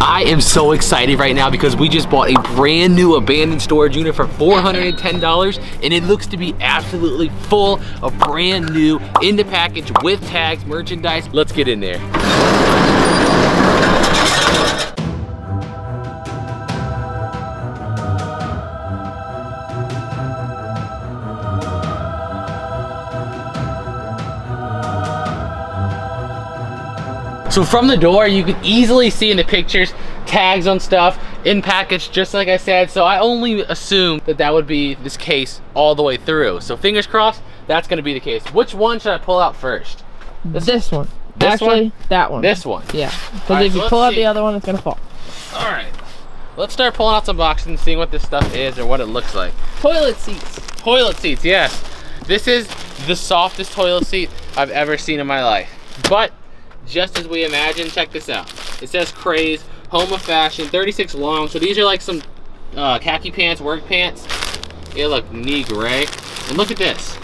I am so excited right now because we just bought a brand new abandoned storage unit for $410 and it looks to be absolutely full of brand new in the package with tags, merchandise. Let's get in there. So from the door, you can easily see in the pictures tags on stuff in package, just like I said. So I only assume that that would be this case all the way through. So fingers crossed, that's gonna be the case. Which one should I pull out first? This, this one. This Actually, one? that one. This one. Yeah. Because Alright, if so you pull out see. the other one, it's gonna fall. All right. Let's start pulling out some boxes and seeing what this stuff is or what it looks like. Toilet seats. Toilet seats, yes. This is the softest toilet seat I've ever seen in my life. But just as we imagined, check this out. It says Craze, Home of Fashion, 36 long. So these are like some uh, khaki pants, work pants. They look knee gray. And look at this.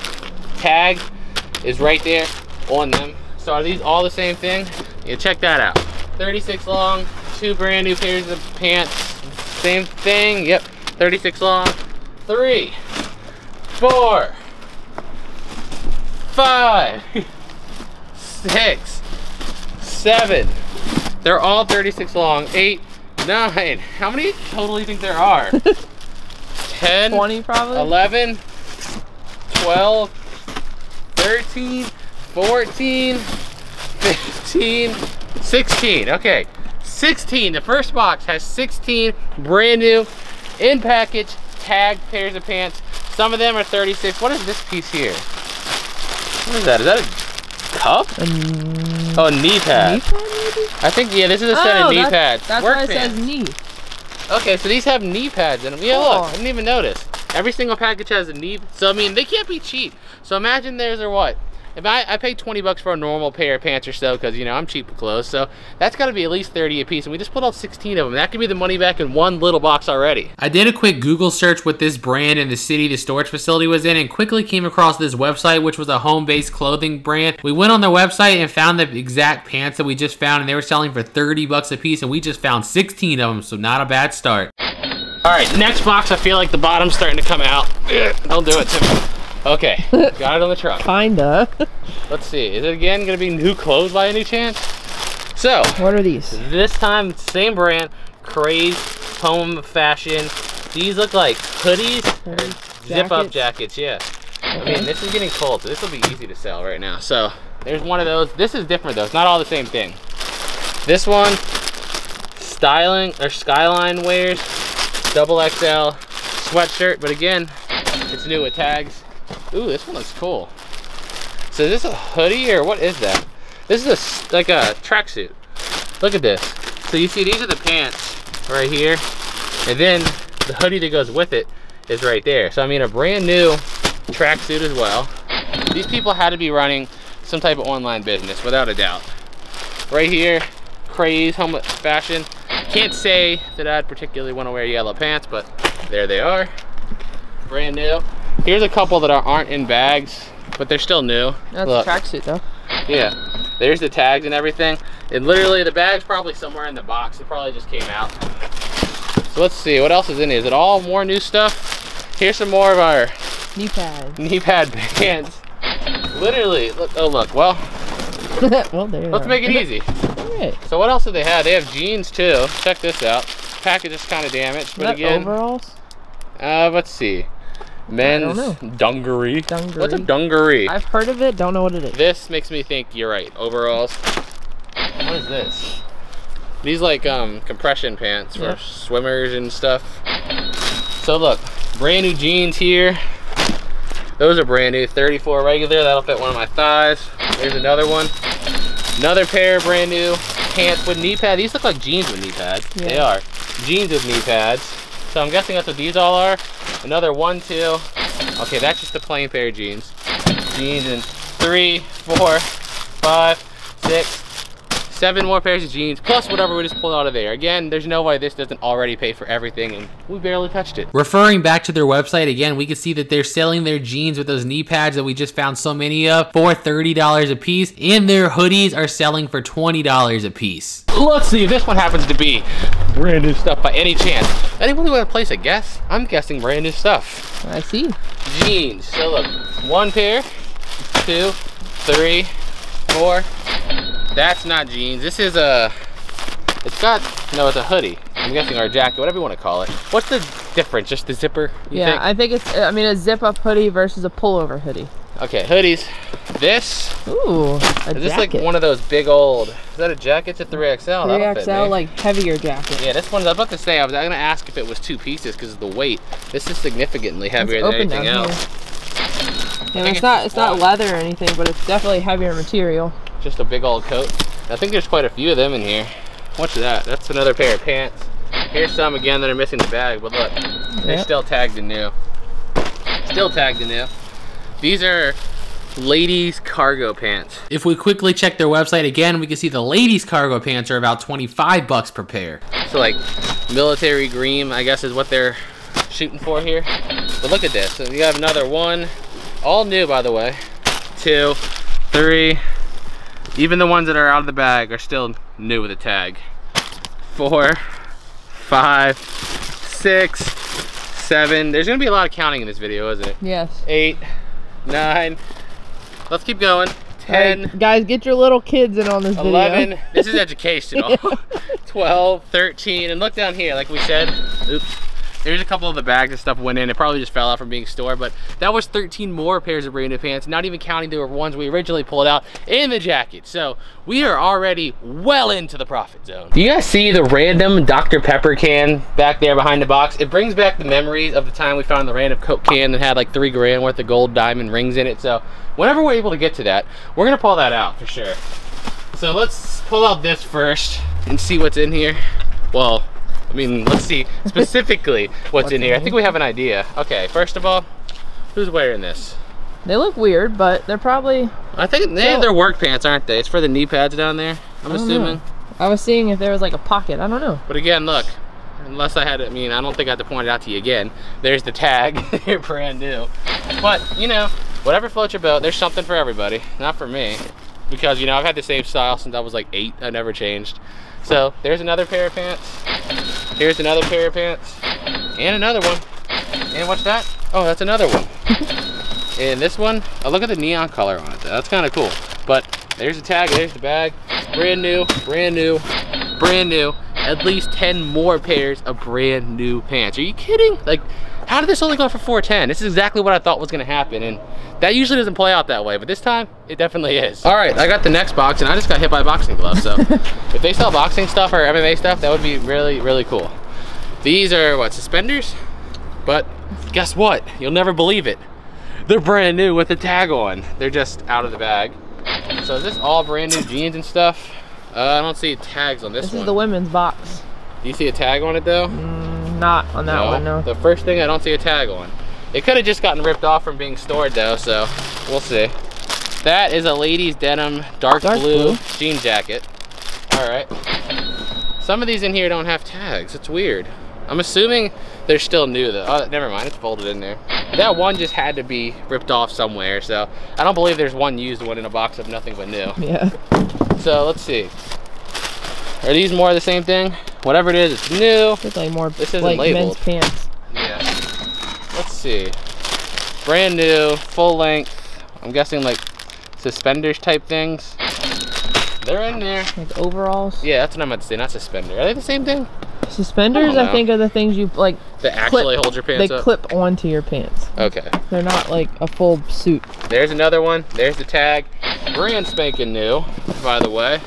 Tag is right there on them. So are these all the same thing? Yeah, check that out. 36 long, two brand new pairs of pants. Same thing, yep, 36 long. Three, four, five, six, seven. They're all 36 long. Eight, nine. How many total do you think there are? 10, 20 probably. 11, 12, 13, 14, 15, 16. Okay, 16. The first box has 16 brand new in package tagged pairs of pants. Some of them are 36. What is this piece here? What is that? Is that a cup? Um, Oh, knee pad. knee pad maybe? I think, yeah, this is a set oh, of knee that's, pads. That's Work why it pants. says knee. Okay, so these have knee pads in them. Yeah, Cool. look, I didn't even notice. Every single package has a knee. So, I mean, they can't be cheap. So imagine theirs are what? If I, I paid 20 bucks for a normal pair of pants or so, because, you know, I'm cheap with clothes. So that's got to be at least 30 a piece. And we just pulled out 16 of them. That could be the money back in one little box already. I did a quick Google search with this brand and the city the storage facility was in and quickly came across this website, which was a home-based clothing brand. We went on their website and found the exact pants that we just found, and they were selling for 30 bucks a piece, and we just found 16 of them, so not a bad start. All right, next box, I feel like the bottom's starting to come out. Ugh, Don't do it to me. Okay, got it on the truck. Kinda. Let's see, is it again gonna be new clothes by any chance? So, what are these? this time, same brand, Craze, Home Fashion. These look like hoodies, or zip-up jackets, yeah. I Okay. mean, this is getting cold, so this will be easy to sell right now. So, there's one of those. This is different though, it's not all the same thing. This one, styling, or Skyline wears, double XL sweatshirt, but again, it's new with tags. Ooh, this one looks cool. So is this a hoodie or what is that? This is a like a tracksuit. Look at this. So you see these are the pants right here, and then the hoodie that goes with it is right there. So I mean a brand new tracksuit as well. These people had to be running some type of online business without a doubt. Right here, Craze Home Fashion. Can't say that I'd particularly want to wear yellow pants, but there they are. Brand new. Here's a couple that are, aren't in bags, but they're still new. That's Look. a tracksuit though. Yeah, there's the tags and everything. And literally the bag's probably somewhere in the box. It probably just came out. So let's see, what else is in here? Is it all more new stuff? Here's some more of our Knee pads. knee pad pants. Literally, look, oh look, well, well, there. you let's are. make it easy. Alright. So what else do they have? They have jeans too. Check this out. Package is kind of damaged, but again, overalls? uh, let's see. Men's dungaree. Dungaree. What's a dungaree? I've heard of it. Don't know what it is. This makes me think you're right. Overalls. What is this? These like um compression pants for Yep. swimmers and stuff. So look, brand new jeans here. Those are brand new, 34 regular. That'll fit one of my thighs. There's another one. Another pair of brand new pants with knee pads. These look like jeans with knee pads. They are. Jeans with knee pads. So I'm guessing that's what these all are. Another one, two. Okay, that's just a plain pair of jeans. Jeans in three, four, five, six, seven more pairs of jeans, plus whatever we just pulled out of there. Again, there's no way this doesn't already pay for everything, and we barely touched it. Referring back to their website again, we can see that they're selling their jeans with those knee pads that we just found so many of for $30 a piece, and their hoodies are selling for $20 a piece. Let's see if this one happens to be brand new stuff by any chance. Anyone want to place a guess? I'm guessing brand new stuff. I see. Jeans. So look, one pair, two, three, four. That's not jeans. This is a, it's got, no, it's a hoodie. I'm guessing, or a jacket, whatever you want to call it. What's the difference? Just the zipper? yeah, think? I think it's, I mean, a zip up hoodie versus a pullover hoodie. Okay, hoodies. This, Ooh, a is jacket. this like one of those big old, is that a jacket? It's a 3XL. 3XL, like heavier jacket. Yeah, this one's, I was about to say, I was going to ask if it was two pieces because of the weight. This is significantly It's heavier than anything else. here. Yeah, it's it's not, it's not leather or anything, but it's definitely heavier material. Just a big old coat. I think there's quite a few of them in here. What's that? That's another pair of pants. Here's some again that are missing the bag, but look, they're Yep. still tagged in new. Still tagged in new. These are ladies cargo pants. If we quickly check their website again, we can see the ladies cargo pants are about 25 bucks per pair. So like military green, I guess is what they're shooting for here. But look at this. So we have another one, all new by the way. Two, three, even the ones that are out of the bag are still new with a tag. Four, five, six, seven. There's gonna be a lot of counting in this video, isn't it? Yes. Eight, nine. Let's keep going. 10, right, guys, get your little kids in on this video. 11. This is educational. 12, 13. And look down here, like we said. Oops. There's a couple of the bags and stuff went in. It probably just fell out from being stored, but that was 13 more pairs of brand new pants, not even counting the ones we originally pulled out in the jacket. So we are already well into the profit zone. Do you guys see the random Dr. Pepper can back there behind the box? It brings back the memories of the time we found the random Coke can that had like three grand worth of gold diamond rings in it. So whenever we're able to get to that, we're gonna pull that out for sure. So let's pull out this first and see what's in here. Well, I mean, let's see specifically what's, in here. I think we have an idea. Okay, first of all, who's wearing this? They look weird, but they're probably. I think they, they're work pants, aren't they? It's for the knee pads down there, I'm I assuming. know. I was seeing if there was like a pocket. I don't know. But again, look, unless I had, I mean, I don't think I have to point it out to you again. There's the tag, they're brand new. But, you know, whatever floats your boat, there's something for everybody, not for me. Because, you know, I've had the same style since I was like eight, I never changed. So, there's another pair of pants. Here's another pair of pants. And another one. And what's that? Oh, that's another one. and this one, oh, look at the neon color on it. though. That's kind of cool. But there's the tag, there's the bag. Brand new, brand new, brand new. At least 10 more pairs of brand new pants. Are you kidding? Like, how did this only go for 410? This is exactly what I thought was gonna happen. And that usually doesn't play out that way, but this time it definitely is. All right, I got the next box and I just got hit by a boxing glove. So if they sell boxing stuff or MMA stuff, that would be really, really cool. These are what, suspenders? But guess what? You'll never believe it. They're brand new with a tag on. They're just out of the bag. So is this all brand new jeans and stuff? Uh, I don't see tags on this, This one. is the women's box. Do you see a tag on it though? Mm, not on that one, no. The first thing I don't see a tag on. It could have just gotten ripped off from being stored though, so we'll see. That is a ladies denim dark, Dark blue, blue. jean jacket. All right. Some of these in here don't have tags. It's weird. I'm assuming they're still new though. Oh, never mind. It's folded in there. That one just had to be ripped off somewhere, so I don't believe there's one used one in a box of nothing but new. Yeah. So let's see. Are these more of the same thing? Whatever it is, it's new. It's like more This isn't like labeled. men's pants. Let's see. Brand new, full length. I'm guessing like suspenders type things. They're in there. Like overalls. Yeah, that's what I meant to say, not suspender. Are they the same thing? Suspenders, I I, think, are the things you like. That actually hold your They pants up? clip onto your pants. Okay. They're not like a full suit. There's another one. There's the tag. Brand spanking new, by the way.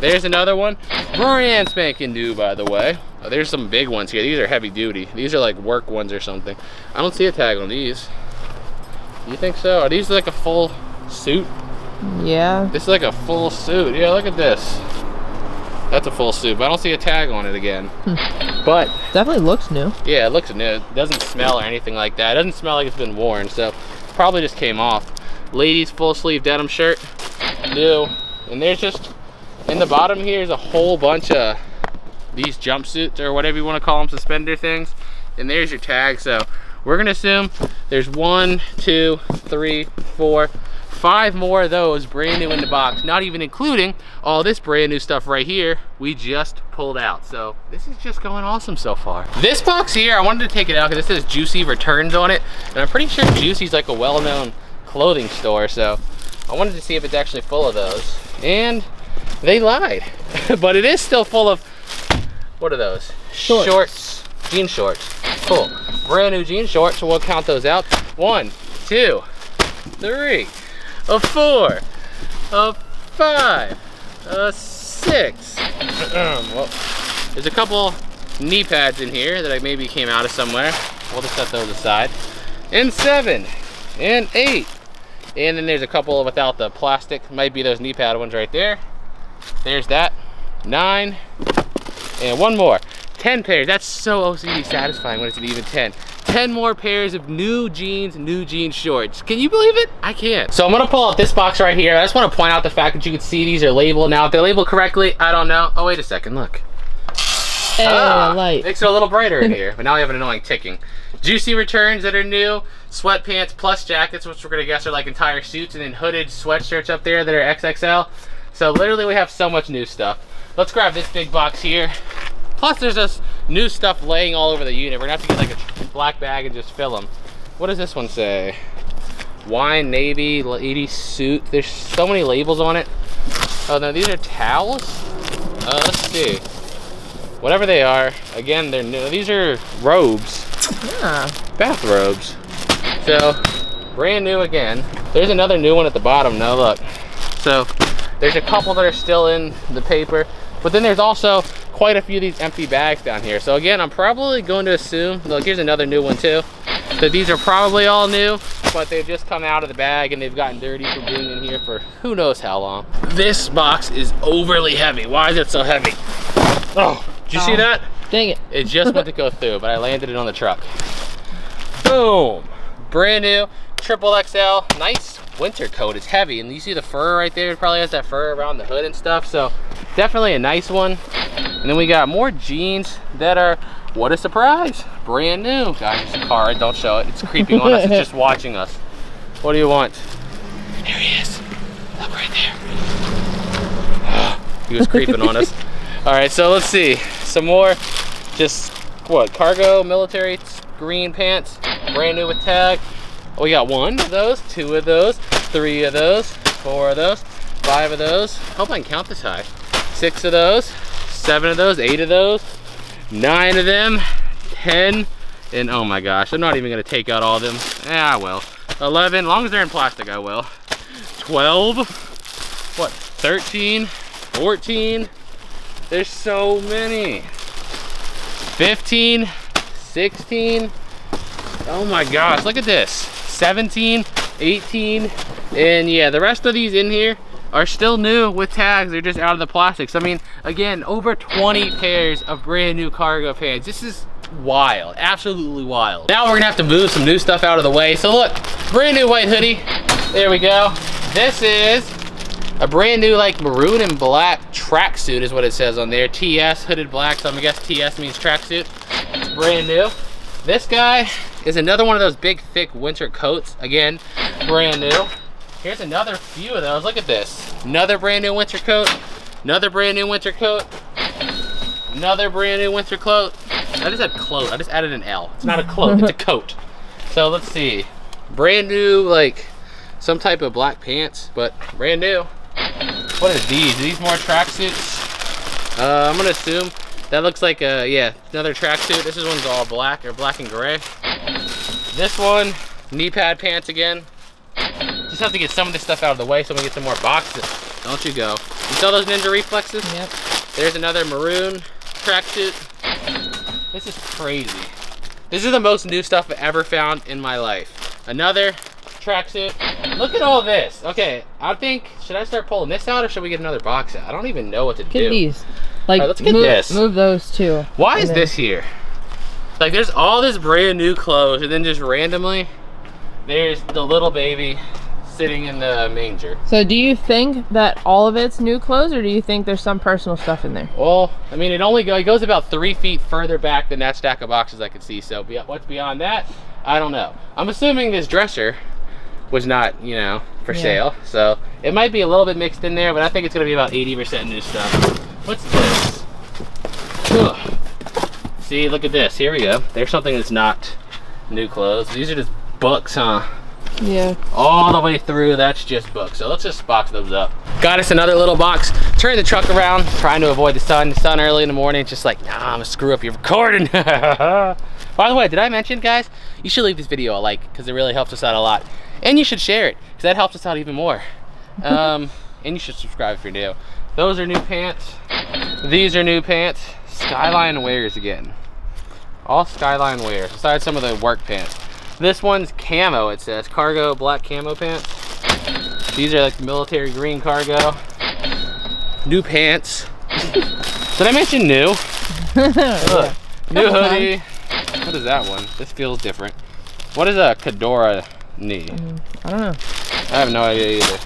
There's another one. Brand spanking new, by the way. Oh, there's some big ones here. These are heavy duty. These are like work ones or something. I don't see a tag on these. You think so? Are these like a full suit? Yeah. This is like a full suit. Yeah, look at this. That's a full suit, but I don't see a tag on it again. but Definitely looks new. yeah, it looks new. It doesn't smell or anything like that. It doesn't smell like it's been worn, so probably just came off. Ladies full sleeve denim shirt, new. And there's just In the bottom here is a whole bunch of these jumpsuits or whatever you want to call them, suspender things. And there's your tag. So we're gonna assume there's one, two, three, four, five more of those brand new in the box, not even including all this brand new stuff right here we just pulled out. So this is just going awesome so far. This box here, I wanted to take it out because this says Juicy Returns on it. And I'm pretty sure Juicy's like a well-known clothing store. So I wanted to see if it's actually full of those. And they lied, but it is still full of, what are those? Shorts. shorts jean shorts. Cool. Brand new jean shorts, so we'll count those out. One, two, three, a four, a five, a six. well, there's a couple knee pads in here that I maybe came out of somewhere. We'll just set those aside. And seven, and eight. And then there's a couple without the plastic. Might be those knee pad ones right there. There's that. Nine. And one more. 10 pairs. That's so OCD satisfying when it's an even 10. 10 more pairs of new jeans, new jean shorts. Can you believe it? I can't. So I'm gonna pull out this box right here. I just wanna point out the fact that you can see these are labeled. Now, if they're labeled correctly, I don't know. Oh, wait a second, look. Hey, Ah, light. Makes it a little brighter in here, but now we have an annoying ticking. Juicy returns that are new, sweatpants plus jackets, which we're gonna guess are like entire suits, and then hooded sweatshirts up there that are XXL. So literally we have so much new stuff. Let's grab this big box here. Plus there's this new stuff laying all over the unit. We're gonna have to get like a black bag and just fill them. What does this one say? Wine, navy, lady suit. There's so many labels on it. Oh no, these are towels? Uh, let's see whatever they are again they're new these are robes Yeah. bathrobes so brand new again there's another new one at the bottom now look so there's a couple that are still in the paper but then there's also quite a few of these empty bags down here so again i'm probably going to assume look here's another new one too that these are probably all new but they've just come out of the bag and they've gotten dirty from being in here for who knows how long this box is overly heavy why is it so heavy oh did you see Oh. that Dang it. it just went to go through, but I landed it on the truck. Boom! Brand new, triple XL, nice winter coat. It's heavy, and you see the fur right there. It probably has that fur around the hood and stuff, so definitely a nice one. And then we got more jeans that are, what a surprise, brand new. Guys, it's a car, don't show it. It's creeping on us, it's just watching us. What do you want? There he is. Look right there. he was creeping on us. All right, so let's see. Some more, just what, cargo, military, green pants, brand new with tag. We got one of those, two of those, three of those, four of those, five of those. Hope I can count this high. Six of those, seven of those, eight of those, nine of them, 10, and oh my gosh, I'm not even gonna take out all of them. Yeah, I will. 11, as long as they're in plastic, I will. 12, what, 13, 14, there's so many. 15, 16, oh my gosh, look at this. 17, 18, and yeah, the rest of these in here are still new with tags. They're just out of the plastics. I mean, again, over 20 pairs of brand new cargo pants. This is wild, absolutely wild. Now we're gonna have to move some new stuff out of the way. So look, brand new white hoodie. There we go. This is a brand new like maroon and black tracksuit is what it says on there. TS, hooded black, so I'm gonna guess TS means tracksuit. Brand new. This guy is another one of those big thick winter coats. Again, brand new. Here's another few of those. Look at this. Another brand new winter coat. Another brand new winter coat. Another brand new winter coat. I just said cloak. I just added an L. It's not a cloak, it's a coat. So let's see. Brand new, like, some type of black pants, but brand new. What is these? Are these more tracksuits? Uh, I'm gonna assume that looks like a, yeah, another tracksuit. This is one's all black or black and gray. This one, knee pad pants again. Just have to get some of this stuff out of the way so we can get some more boxes. Don't you go. You saw those Ninja Reflexes? Yep. There's another maroon tracksuit. This is crazy. This is the most new stuff I've ever found in my life. Another tracksuit. Look at all this. Okay, I think, should I start pulling this out or should we get another box out? I don't even know what to Get do. these. Like, Alright, let's get move, this. move those two. Why is then- this here? Like there's all this brand new clothes and then just randomly there's the little baby sitting in the manger. So do you think that all of it's new clothes or do you think there's some personal stuff in there? Well, I mean, it only go, it goes about three feet further back than that stack of boxes I could see. So be, what's beyond that, I don't know. I'm assuming this dresser was not, you know, for Yeah. sale. So it might be a little bit mixed in there, but I think it's gonna be about 80% new stuff. What's this? See, look at this. Here we go. There's something that's not new clothes. These are just books, huh? Yeah. all the way through that's just books so let's just box those up got us another little box turn the truck around trying to avoid the sun the sun early in the morning it's just like nah i'm gonna screw up your recording by the way did i mention guys you should leave this video a like because it really helps us out a lot and you should share it because that helps us out even more um and you should subscribe if you're new those are new pants these are new pants skyline wears again all skyline wears besides some of the work pants this one's camo, it says. Cargo black camo pants. These are like military green cargo. New pants. Did I mention new? Look, new hoodie. What is that one? This feels different. What is a Kedora knee? I don't know. I have no idea either.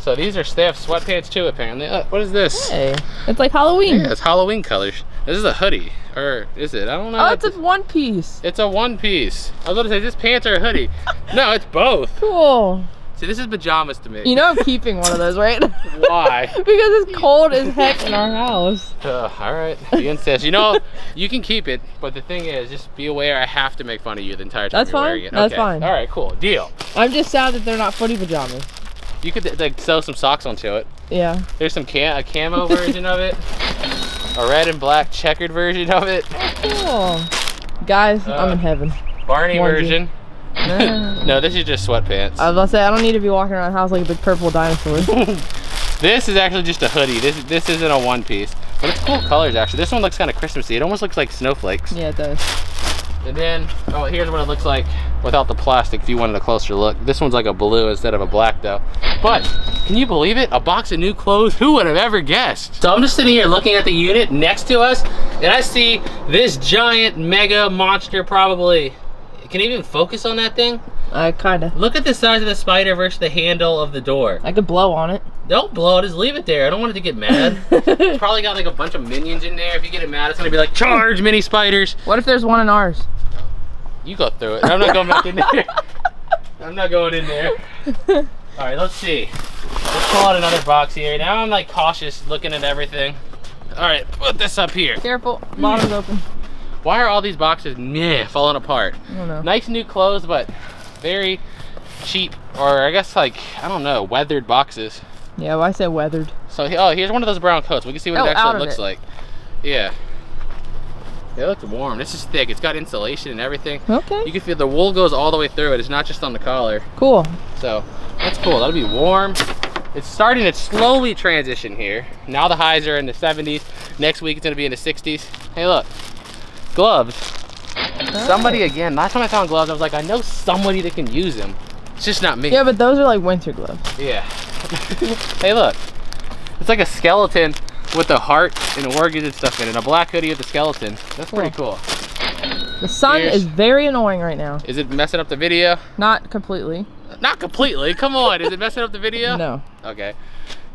So these are staff sweatpants too, apparently. Uh, what is this? Hey, it's like Halloween. Yeah, it's Halloween colors. This is a hoodie, or is it? I don't know. Oh, it's a one piece. it's a one piece. I was about to say, is this pants or a hoodie? no, it's both. Cool. See, this is pajamas to me. You know I'm keeping one of those, right? Why? because it's cold as heck in our house. Uh, all right, you insist. You know, you can keep it, but the thing is, just be aware I have to make fun of you the entire time That's you're fine. wearing it. That's fine. All right, cool, deal. I'm just sad that they're not footy pajamas. You could like sew some socks onto it. Yeah. There's some cam a camo version of it, a red and black checkered version of it, Cool. Guys, I'm Uh, in heaven. Barney version. No, this is just sweatpants. I was about to say I don't need to be walking around the house like a big purple dinosaur. This is actually just a hoodie. This this isn't a one piece, but it's cool colors actually. This one looks kind of Christmassy. It almost looks like snowflakes. yeah, it does. And then, oh, here's what it looks like without the plastic if you wanted a closer look. This one's like a blue instead of a black though. But, can you believe it? A box of new clothes? Who would have ever guessed? So I'm just sitting here looking at the unit next to us, and I see this giant mega monster probably, can you even focus on that thing? I kinda. Look at the size of the spider versus the handle of the door. I could blow on it. Don't blow it, just leave it there. I don't want it to get mad. It's probably got like a bunch of minions in there. If you get it mad, it's gonna be like, charge mini spiders. What if there's one in ours? You go through it. I'm not going back in there. I'm not going in there. All right, let's see. Let's pull out another box here. Now I'm like cautious looking at everything. All right, put this up here. Careful, bottom's open. Why are all these boxes meh falling apart? I don't know. Nice new clothes, but very cheap, or I guess like I don't know, weathered boxes. Yeah, well, I said weathered. So oh, here's one of those brown coats. We can see what Oh, it actually looks it. like. Yeah. It looks warm. This is thick. It's got insulation and everything. Okay. You can feel the wool goes all the way through it. It's not just on the collar. Cool. So that's cool. That'll be warm. It's starting to slowly transition here. Now the highs are in the 70s. Next week it's gonna be in the 60s. Hey, look, gloves. Somebody again. Last time I found gloves, I was like, I know somebody that can use them. It's just not me. Yeah, but those are like winter gloves. Yeah. hey, look. It's like a skeleton with the heart and organs and stuff in it. A black hoodie with a skeleton. That's pretty cool. The sun Here's- is very annoying right now. Is it messing up the video? Not completely. Not completely. Come on. Is it messing up the video? No. Okay.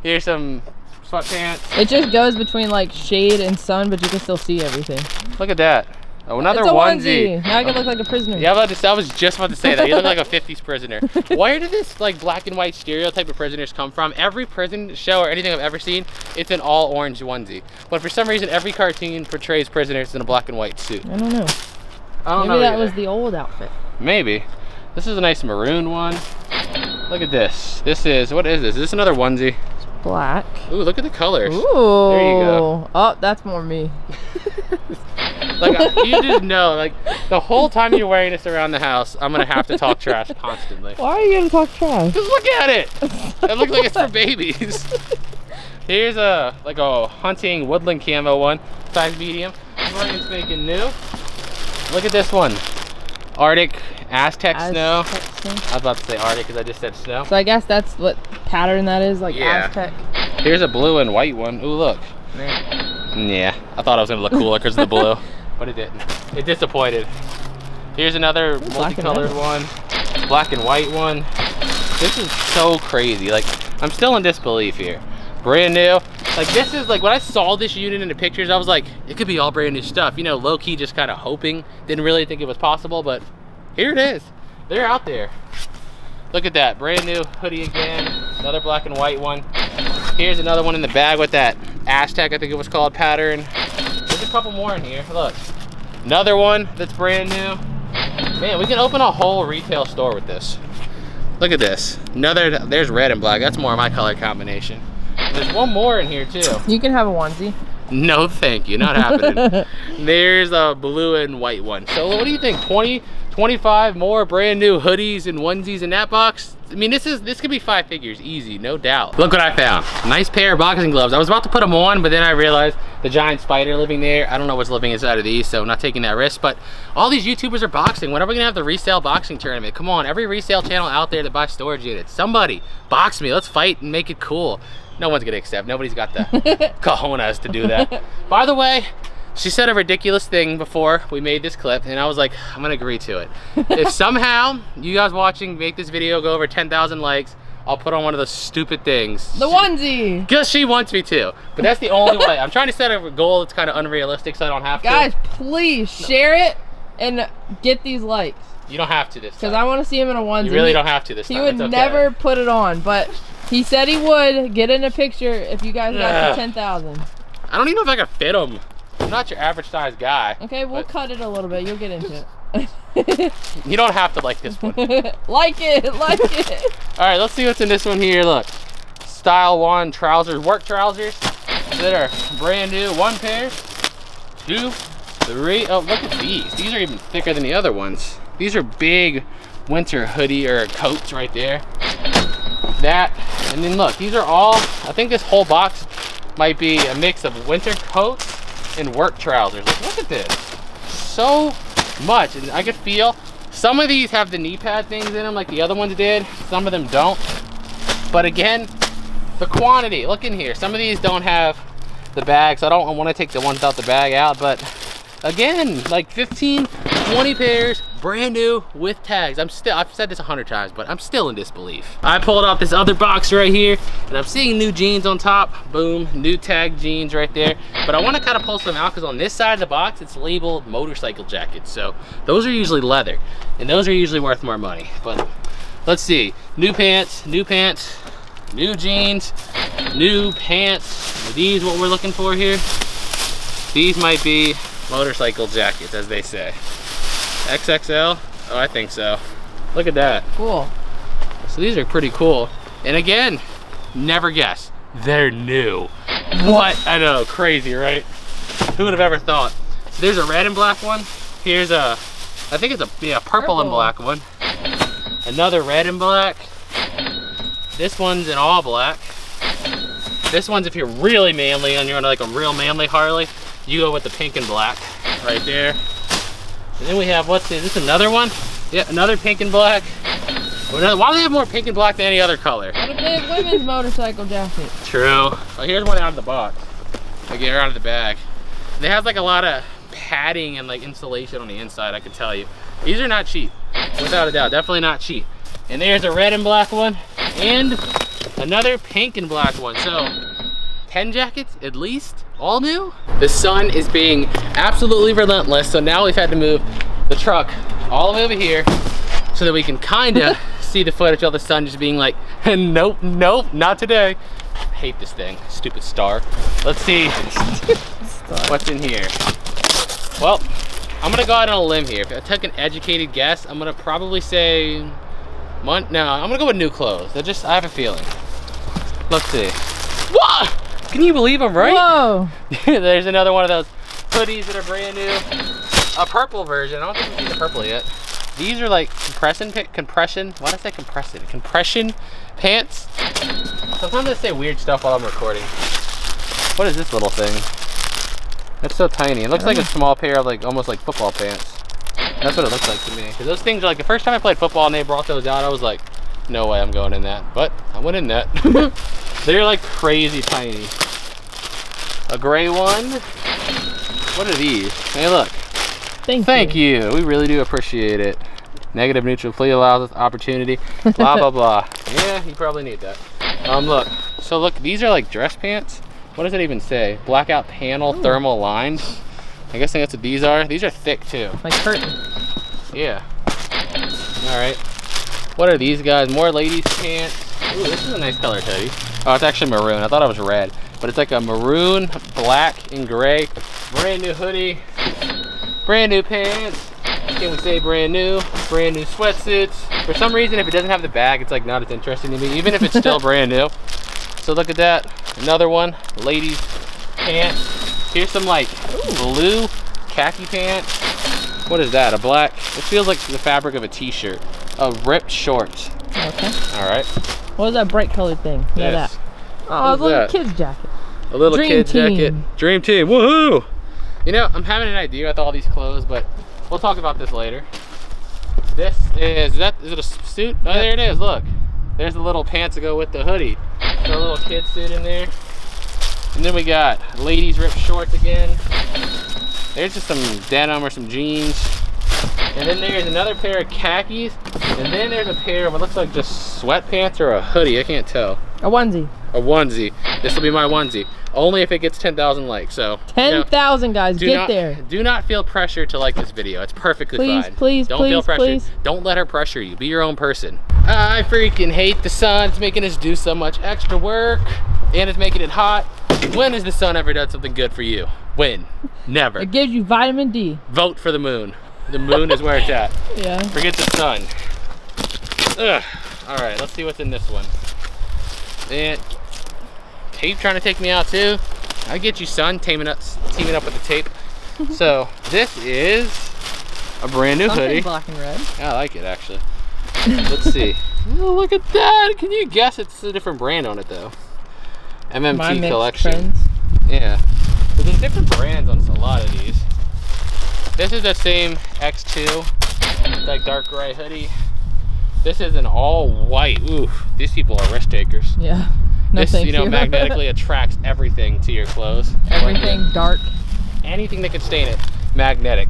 Here's some sweatpants. It just goes between like shade and sun, but you can still see everything. Look at that. Oh, another it's a onesie. onesie. Now I can look like a prisoner. Yeah, I was, about to, I was just about to say that. You look like a 50s prisoner. Where did this like black and white stereotype of prisoners come from? Every prison show or anything I've ever seen, it's an all orange onesie. But for some reason, every cartoon portrays prisoners in a black and white suit. I don't know. I don't Maybe know. that either. was the old outfit. Maybe. This is a nice maroon one. Look at this. This is, what is this? Is this another onesie? Black. Ooh, look at the colors. Ooh. go. Oh, that's more me. Like, uh, you just know, like, the whole time you're wearing this around the house, I'm gonna have to talk trash constantly. Why are you gonna talk trash? Just look at it. It looks like it's for babies. Here's a like a hunting woodland camo one, size medium. Brand spanking new. Look at this one. Arctic Aztec snow. Aztec snow. I was about to say Arctic because I just said snow. So I guess that's what pattern that is, like Yeah. Aztec. Here's a blue and white one. Ooh, look. Yeah, I thought I was gonna look cooler because of the blue, but it didn't. It disappointed. Here's another multicolored red. one, black and white one. This is so crazy. Like, I'm still in disbelief here. Brand new. Like, this is like, when I saw this unit in the pictures, I was like, it could be all brand new stuff. You know, low key just kind of hoping. Didn't really think it was possible, but here it is. They're out there. Look at that, brand new hoodie again. Another black and white one. Here's another one in the bag with that Aztec, I think it was called, pattern. There's a couple more in here, look. Another one that's brand new. Man, we can open a whole retail store with this. Look at this. Another, there's red and black. That's more of my color combination. There's one more in here too. You can have a onesie. No, thank you, not happening. there's a blue and white one. So what do you think, 20, 25 more brand new hoodies and onesies in that box? I mean, this is this could be five figures, easy, no doubt. Look what I found. Nice pair of boxing gloves. I was about to put them on, but then I realized the giant spider living there. I don't know what's living inside of these, so I'm not taking that risk. But all these YouTubers are boxing. When are we gonna have the resale boxing tournament? Come on, every resale channel out there that buys storage units. Somebody, box me. Let's fight and make it cool. No one's gonna accept. Nobody's got the cojones to do that. By the way, she said a ridiculous thing before we made this clip and I was like, I'm gonna agree to it. if somehow you guys watching make this video go over 10,000 likes, I'll put on one of those stupid things. The onesie. Because she wants me to. But that's the only way. I'm trying to set a goal that's kind of unrealistic so I don't have Guys, to. Guys, please share it and get these likes. You don't have to this Because. I want to see him in a onesie. You really don't have to this He time. would okay. never put it on, but he said he would get in a picture if you guys got to 10,000. I don't even know if I can fit them. I'm not your average size guy. Okay, we'll cut it a little bit. You'll get into it. You don't have to like this one. like it, like it. All right, let's see what's in this one here. Look, Style One trousers, work trousers that are brand new. One pair, two, three. Oh, look at these. These are even thicker than the other ones. These are big winter hoodie or coats right there. That, and then look, these are all, I think this whole box might be a mix of winter coats and work trousers. Like, look at this. So much, and I could feel some of these have the knee pad things in them like the other ones did. Some of them don't. But again, the quantity, look in here. Some of these don't have the bag, so I don't want to take the ones without the bag out, but again, like 15, 20 pairs, brand new with tags. I'm still, I've said this a hundred times, but I'm still in disbelief. I pulled out this other box right here, and I'm seeing new jeans on top. Boom, new tag jeans right there. But I want to kind of pull some out because on this side of the box, it's labeled motorcycle jackets. So those are usually leather, and those are usually worth more money. But let's see, new pants, new pants, new jeans, new pants. Are these what we're looking for here? These might be motorcycle jackets, as they say. XXL? Oh, I think so. Look at that. Cool. So these are pretty cool. And again, never guess. They're new. What? I know, crazy, right? Who would have ever thought? So there's a red and black one. Here's a, I think it's a yeah, purple, and black one. Another red and black. This one's in all black. This one's if you're really manly and you're on like a real manly Harley, you go with the pink and black right there. And then we have, what's this? Is this another one? Yeah, another pink and black. Another- Why do they have more pink and black than any other color? What if they have women's motorcycle jacket? True. Oh, here's one out of the box. Like get her out of the bag. They have like a lot of padding and like insulation on the inside, I can tell you. These are not cheap, without a doubt. Definitely not cheap. And there's a red and black one, and another pink and black one. So, 10 jackets at least, all new. The sun is being absolutely relentless, so now we've had to move the truck all the way over here so that we can kinda see the footage of the sun just being like, nope, nope, not today. I hate this thing, stupid star. Let's see what's in here. Well, I'm gonna go out on a limb here. If I took an educated guess, I'm gonna probably say, mon no, I'm gonna go with new clothes. I just, I have a feeling. Let's see. What? Can you believe I'm right? Whoa. There's another one of those hoodies that are brand new. A purple version. I don't think we've seen the purple yet. These are like compression, compression. Why did I say compression? Compression pants. Sometimes I say weird stuff while I'm recording. What is this little thing? It's so tiny. It looks like a small pair of like almost like football pants. That's what it looks like to me. Cause those things are like the first time I played football and they brought those out, I was like, no way I'm going in that. But I went in that. They're like crazy tiny. A gray one. What are these? Hey, look. Thank, you. Thank you. We really do appreciate it. Negative neutral fleet allows us opportunity. Blah blah blah. Yeah, you probably need that. Um, look. So look, these are like dress pants. What does it even say? Blackout panel, Ooh. thermal lines. I guess that's what these are. These are thick too. Like curtain. Yeah. All right. What are these guys? More ladies pants. Ooh, this is a nice color hoodie. Oh, it's actually maroon. I thought it was red, but it's like a maroon, black, and gray. Brand new hoodie. Brand new pants. Can we say brand new? Brand new sweatsuits. For some reason, if it doesn't have the bag, it's like not as interesting to me, even if it's still brand new. So look at that. Another one. Ladies pants. Here's some like blue khaki pants. What is that? A black? It feels like the fabric of a t-shirt. A ripped shorts. Okay. All right. What was that bright colored thing? Yeah, Yes. that. Oh, a little that? kid's jacket. A little Dream kid jacket. team. Dream team. Woohoo! You know, I'm having an idea with all these clothes, but we'll talk about this later. This is, is that is it a suit? Oh, Yep. there it is. Look, there's the little pants to go with the hoodie. Got a little kid suit in there. And then we got ladies ripped shorts again. There's just some denim or some jeans. And then there's another pair of khakis. And then there's a pair of what looks like just sweatpants or a hoodie. I can't tell A onesie. a onesie. This will be my onesie. Only if it gets 10,000 likes. So, you know, 10,000 guys, do get not, there. Do not feel pressure to like this video. It's perfectly Please, fine. please, Don't feel please, pressured. please. Don't let her pressure you. Be your own person. I freaking hate the sun. It's making us do so much extra work. And it's making it hot. When has the sun ever done something good for you? When? Never. It gives you vitamin D. Vote for the moon. The moon is where it's at. Yeah. Forget the sun. Ugh. All right, let's see what's in this one. And tape trying to take me out too. I get you, son. Teaming up, teaming up with the tape. so this is a brand new Something hoodie. black and red. I like it actually. Let's see. Oh, look at that! Can you guess it's a different brand on it though? MMT mixed collection. Yeah. But there's different brands on a lot of these. This is the same X2, like dark gray hoodie. This is an all white. Oof, these people are risk takers. Yeah. No, this, you know, you. magnetically attracts everything to your clothes. Everything dark. Anything that could stain it, magnetic.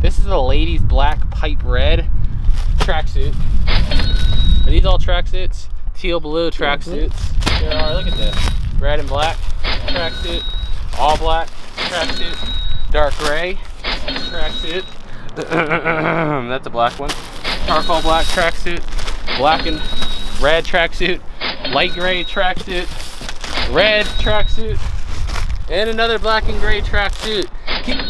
This is a ladies black pipe red tracksuit. Are these all tracksuits? Teal blue blue. tracksuits. There are, look at this. Red and black tracksuit. All black tracksuit. Dark gray tracksuit. That's a black one. Charcoal black tracksuit. Black and red tracksuit. Light gray tracksuit. Red tracksuit. And another black and gray tracksuit.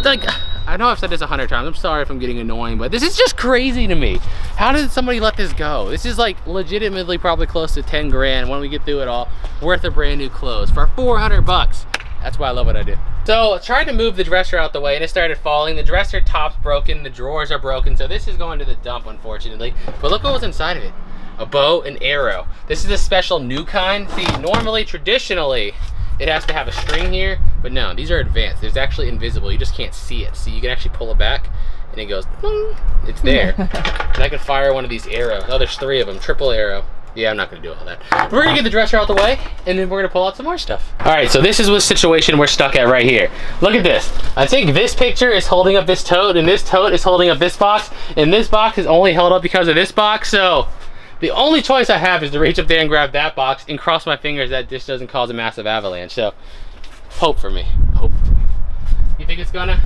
Like, I know I've said this a hundred times. I'm sorry if I'm getting annoying, but this is just crazy to me. How did somebody let this go? This is like legitimately probably close to 10 grand when we get through it all, worth of brand new clothes for 400 bucks. That's why I love what I do. So I tried to move the dresser out the way and it started falling. The dresser top's broken, the drawers are broken. So this is going to the dump, unfortunately. But look what was inside of it. A bow and arrow. This is a special new kind. See, normally, traditionally, it has to have a string here, but no, these are advanced. It's actually invisible. You just can't see it. So you can actually pull it back and it goes, "Ding." it's there. and I can fire one of these arrows. Oh, there's three of them, triple arrow. Yeah, I'm not gonna do all that. We're gonna get the dresser out the way, and then we're gonna pull out some more stuff. All right, so this is what situation we're stuck at right here. Look at this. I think this picture is holding up this tote, and this tote is holding up this box, and this box is only held up because of this box, so the only choice I have is to reach up there and grab that box and cross my fingers that this doesn't cause a massive avalanche. So, hope for me. Hope for me. You think it's gonna?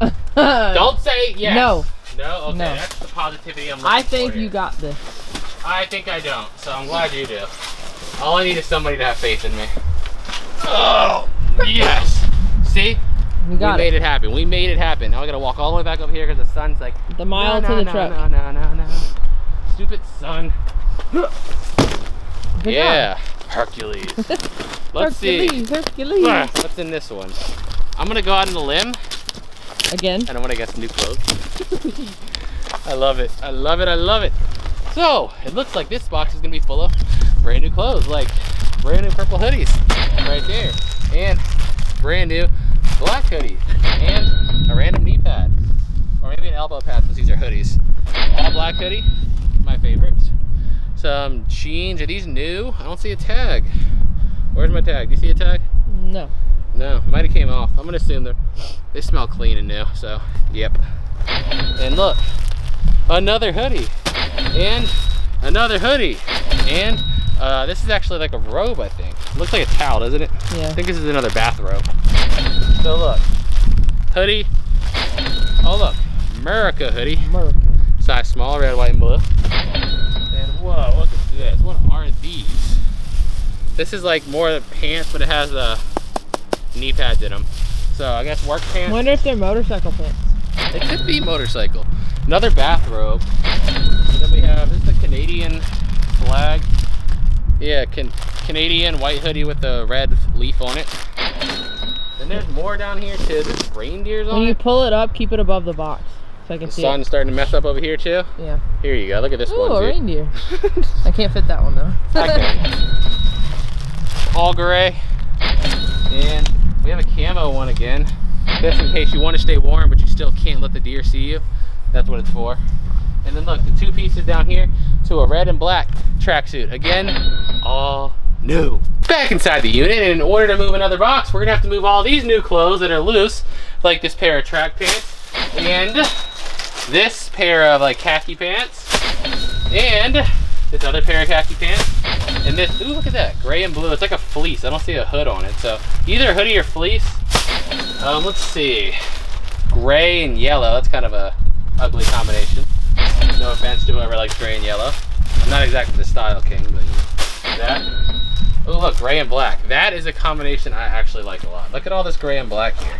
Don't say yes. No. No? Okay, No. that's the positivity I'm looking I think you got this. I think I don't, so I'm glad you do. All I need is somebody to have faith in me. Oh, yes. See? Got we made it happen. We made it happen. Now I gotta walk all the way back up here because the sun's like, The mile no, to no, the no, truck. No, no, no, no. Stupid sun. Good yeah. Hercules. Let's see. Hercules, Hercules. Ah, What's in this one? I'm gonna go out on a limb Again. and I'm gonna get some new clothes. I love it. I love it. I love it. So it looks like this box is gonna be full of brand new clothes, like brand new purple hoodies right there, and brand new black hoodies, and a random knee pad, or maybe an elbow pad since these are hoodies. All black hoodie, my favorite. Some jeans. Are these new? I don't see a tag. Where's my tag? Do you see a tag? No. No, might have came off. I'm gonna assume they're they smell clean and new. So, yep. And look, another hoodie. and another hoodie. And uh, this is actually like a robe, I think. looks like a towel, doesn't it? Yeah. I think this is another bathrobe. So look, hoodie. Oh look, America hoodie. America. Size small, red, white, and blue. And whoa, look at this. What are these? This is like more pants, but it has uh, knee pads in them. So I guess work pants. Wonder if they're motorcycle pants. It could be motorcycle. Another bathrobe. And then we have, this is the Canadian flag. Yeah, can, Canadian white hoodie with the red leaf on it. Then there's more down here too. There's reindeers on When you it. pull it up, keep it above the box so I can The see sun's starting to mess up over here too. Yeah. Here you go, look at this Ooh, one. a reindeer. I can't fit that one though. All gray. And we have a camo one again. Just in case you want to stay warm, but you still can't let the deer see you. That's what it's for. And then look, the two pieces down here to a red and black tracksuit. Again, all new. Back inside the unit, and in order to move another box, we're gonna have to move all these new clothes that are loose, like this pair of track pants, and this pair of like khaki pants, and this other pair of khaki pants, and this, ooh, look at that, gray and blue. It's like a fleece. I don't see a hood on it. So either hoodie or fleece. Um, let's see, gray and yellow. That's kind of a ugly combination. No offense to whoever likes gray and yellow. I'm not exactly the style king, but you know, that. Oh, look, gray and black. That is a combination I actually like a lot. Look at all this gray and black here.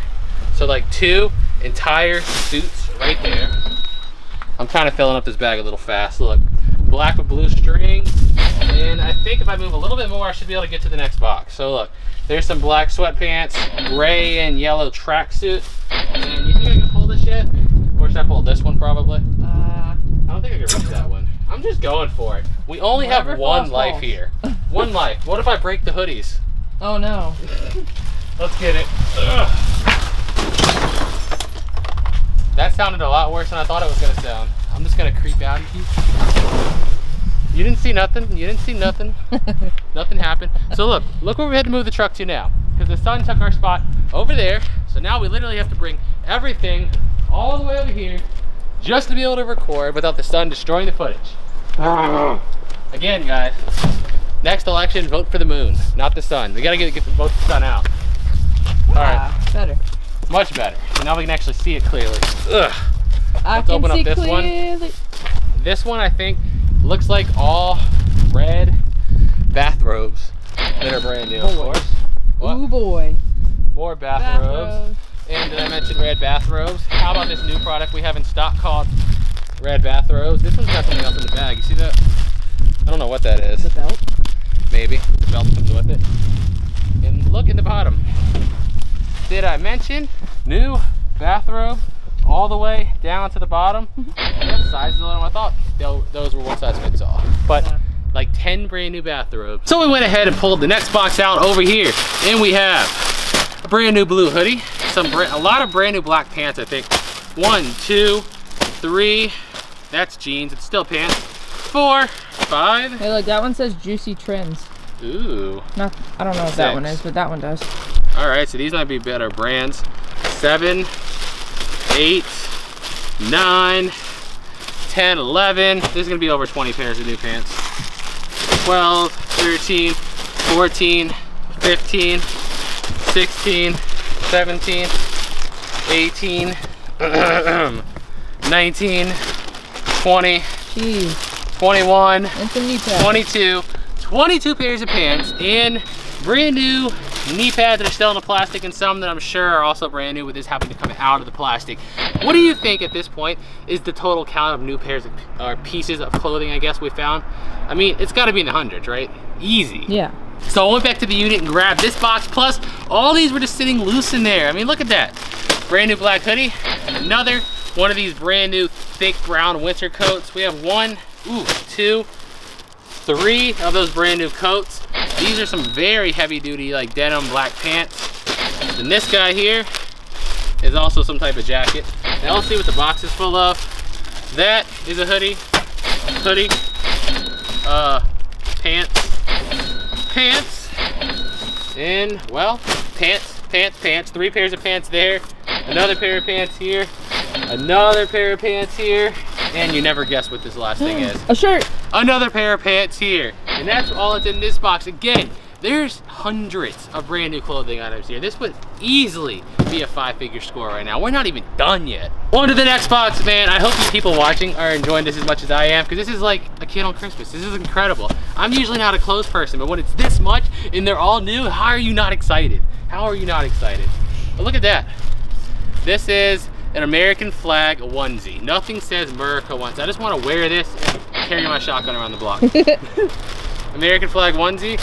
So like two entire suits right there. I'm kind of filling up this bag a little fast. Look, black with blue string. And I think if I move a little bit more, I should be able to get to the next box. So look, there's some black sweatpants, gray and yellow tracksuit. And you think I can pull this yet? Or should I pull this one probably? Uh, I don't think I can reach that one. I'm just going for it. We only Whatever have one life falls. here. One life. What if I break the hoodies? oh no. Let's get it. Ugh. That sounded a lot worse than I thought it was gonna sound. I'm just gonna creep out of you. You didn't see nothing. You didn't see nothing. nothing happened. So look, look where we had to move the truck to now. Because the sun took our spot over there. So now we literally have to bring everything all the way over here just to be able to record without the sun destroying the footage. Again, guys, next election, vote for the moon, not the sun. We gotta get, get the, vote the sun out. All right, better. much better. So now we can actually see it clearly. Ugh. I Let's open up this one. This one, I think, looks like all red bathrobes that are brand new, of course. What? Ooh boy. More bathrobes. Bathrobes. And did I mention red bathrobes? How about this new product we have in stock called red bathrobes? This one's got something else in the bag. You see that? I don't know what that is. The belt. Maybe. The belt comes with it. And look at the bottom. Did I mention new bathrobe all the way down to the bottom? Mm-hmm. yep, size is lower than I thought. Those were one size fits all. But Yeah. like 10 brand new bathrobes. So we went ahead and pulled the next box out over here. And we have a brand new blue hoodie, some a lot of brand new black pants, I think. One, two, three, that's jeans, it's still pants. Four, five, Hey, look, that one says Juicy Trends. ooh. Not, I don't know what that one is, but that one does. All right, so these might be better brands. Seven, eight, nine, 10, 11. This is gonna be over 20 pairs of new pants. 12, 13, 14, 15, 16, 17, 18, 19, 20, Jeez. 21, knee 22, 22 pairs of pants and brand new knee pads that are still in the plastic and some that I'm sure are also brand new with this happening to come out of the plastic. What do you think at this point is the total count of new pairs of or pieces of clothing I guess we found? I mean, it's gotta be in the hundreds, right? Easy. Yeah. So I went back to the unit and grabbed this box, plus all these were just sitting loose in there. I mean, look at that. Brand new black hoodie, another one of these brand new thick brown winter coats. We have one, ooh, two, three of those brand new coats. These are some very heavy duty like denim black pants. And this guy here is also some type of jacket. Now let's see what the box is full of. That is a hoodie, hoodie, uh, pants, pants, and well, pants, pants, pants, three pairs of pants there, another pair of pants here, another pair of pants here, And you never guess what this last thing is. A shirt. Another pair of pants here. And that's all that's in this box. Again, there's hundreds of brand new clothing items here. This would easily be a five figure score right now. We're not even done yet. On to the next box, man. I hope you people watching are enjoying this as much as I am because this is like a kid on Christmas. This is incredible. I'm usually not a clothes person, but when it's this much and they're all new, how are you not excited? How are you not excited? But look at that. This is an American flag onesie. Nothing says America once. I just want to wear this and carry my shotgun around the block. American flag onesie.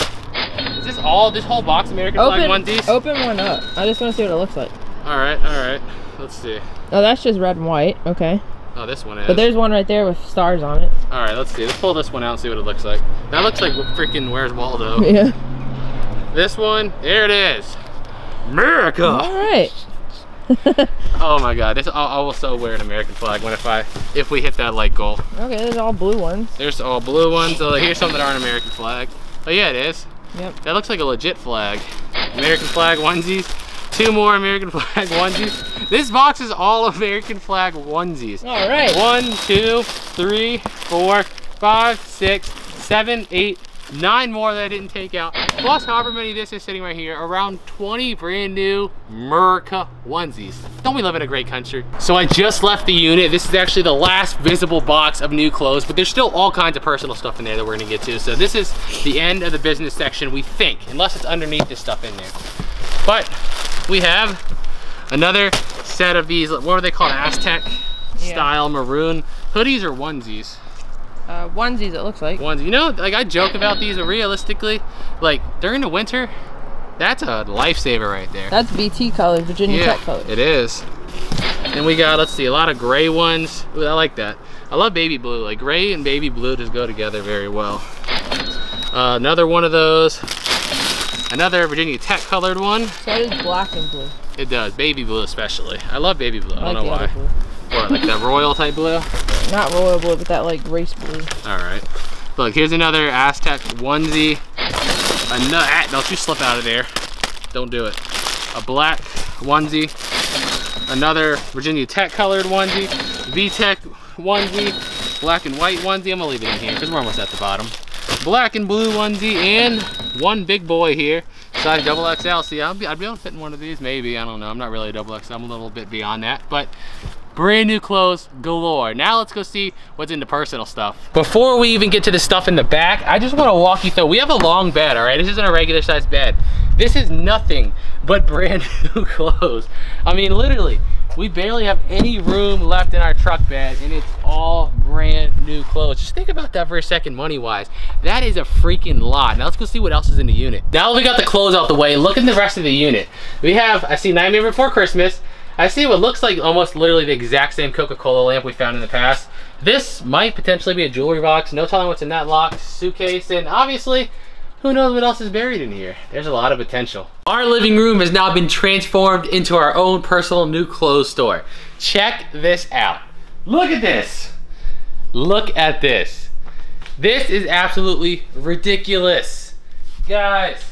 Is this all, this whole box American Open, flag onesies? open one up. I just want to see what it looks like. All right, all right. Let's see. Oh, that's just red and white. Okay. Oh, this one is. But there's one right there with stars on it. All right, let's see. Let's pull this one out and see what it looks like. That looks like freaking Where's Waldo. Yeah. This one, there it is. America. All right. Oh my God, this I, I will so wear an American flag when if I if we hit that light goal. Okay, there's all blue ones. There's all blue ones. So here's some that aren't American flag. Oh yeah, it is. Yep. That looks like a legit flag. American flag onesies. Two more American flag onesies. This box is all American flag onesies. All right. One, two, three, four, five, six, seven, eight, nine more that I didn't take out. Plus however many this is sitting right here, around 20 brand new Merca onesies. Don't we live in a great country? So I just left the unit. This is actually the last visible box of new clothes, but there's still all kinds of personal stuff in there that we're gonna get to. So this is the end of the business section, we think, unless it's underneath this stuff in there. But we have another set of these, what were they called, Aztec Yeah. style maroon hoodies or onesies? Uh, onesies, it looks like. Ones, you know, like I joke about these, but realistically, like during the winter, that's a lifesaver right there. That's VT colors, Virginia Tech colors. it is. And we got, let's see, a lot of gray ones. Ooh, I like that. I love baby blue. Like gray and baby blue just go together very well. Uh, another one of those. Another Virginia Tech colored one. So does black and blue. It does, baby blue especially. I love baby blue. I, I don't like know why. blue. What, like that royal type blue? Not royal blue, but that like race blue. All right. Look, here's another Aztec onesie. A nut, ah, don't you slip out of there. Don't do it. A black onesie. Another Virginia Tech colored onesie. V-Tech onesie. Black and white onesie. I'm gonna leave it in here because we're almost at the bottom. Black and blue onesie and one big boy here. Size double XL. See, I'd be, I'd be able to fit in one of these, maybe. I don't know. I'm not really a double XL. I'm a little bit beyond that. But brand new clothes galore. Now let's go see what's in the personal stuff. Before we even get to the stuff in the back, I just want to walk you through. We have a long bed, all right? This isn't a regular sized bed. This is nothing but brand new clothes. I mean, literally, we barely have any room left in our truck bed and it's all brand new clothes. Just think about that for a second money-wise. That is a freaking lot. Now let's go see what else is in the unit. Now that we got the clothes out the way, look at the rest of the unit. We have, I see Nightmare Before Christmas. I see what looks like almost literally the exact same Coca-Cola lamp we found in the past. This might potentially be a jewelry box. No telling what's in that lock, suitcase, and obviously, who knows what else is buried in here. There's a lot of potential. Our living room has now been transformed into our own personal new clothes store. Check this out. Look at this. Look at this. This is absolutely ridiculous. Guys,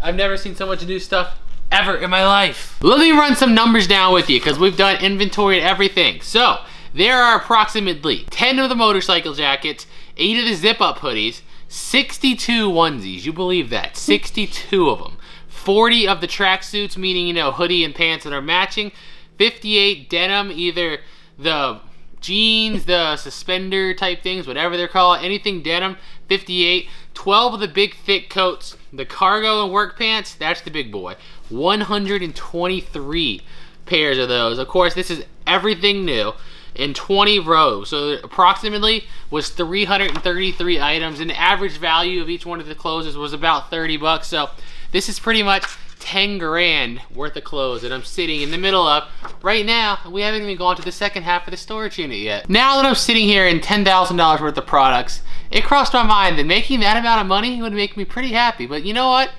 I've never seen so much new stuff ever in my life. Let me run some numbers down with you because we've done inventory and everything. So, there are approximately 10 of the motorcycle jackets, 8 of the zip-up hoodies, 62 onesies. You believe that? 62 of them. 40 of the tracksuits, meaning, you know, hoodie and pants that are matching. 58 denim, either the jeans, the suspender type things, whatever they're called, anything denim, 58. 12 of the big thick coats, the cargo and work pants, that's the big boy. 123 pairs of those. Of course, this is everything new in 20 rows. So approximately was 333 items and the average value of each one of the clothes was about 30 bucks. So this is pretty much 10 grand worth of clothes that I'm sitting in the middle of right now. We haven't even gone to the second half of the storage unit yet. Now that I'm sitting here in $10,000 worth of products, it crossed my mind that making that amount of money would make me pretty happy. But you know what?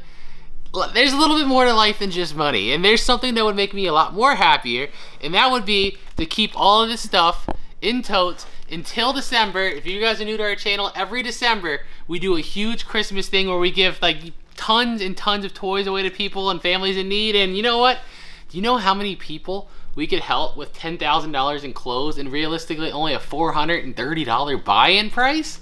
There's a little bit more to life than just money. And there's something that would make me a lot more happier. And that would be to keep all of this stuff in totes until December. If you guys are new to our channel, every December we do a huge Christmas thing where we give like tons and tons of toys away to people and families in need. And you know what? Do you know how many people we could help with $10,000 in clothes and realistically only a $430 buy-in price,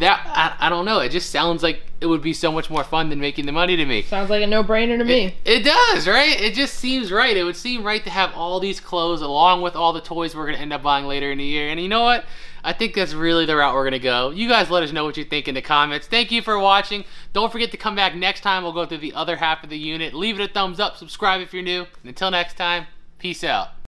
that, I, I don't know, it just sounds like it would be so much more fun than making the money to me. Sounds like a no-brainer to me. It, it does, right? It just seems right. It would seem right to have all these clothes along with all the toys we're gonna end up buying later in the year. And you know what? I think that's really the route we're gonna go. You guys let us know what you think in the comments. Thank you for watching. Don't forget to come back next time. We'll go through the other half of the unit. Leave it a thumbs up, subscribe if you're new. And until next time, peace out.